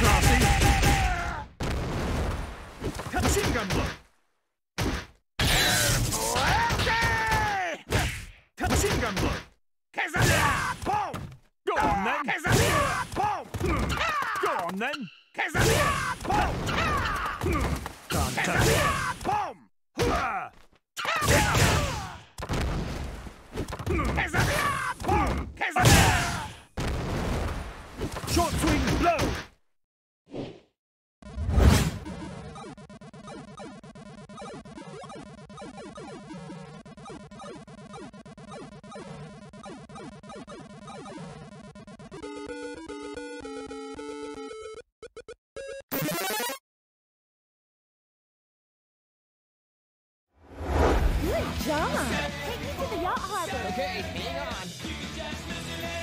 crossing. Katsinga blow. Katsinga blow. Kazania! Boom! Go on then. Kazania! Boom! Go on then. Kazania! Boom! Kazania! Job. Take me to the yacht harbor. Okay, hang on.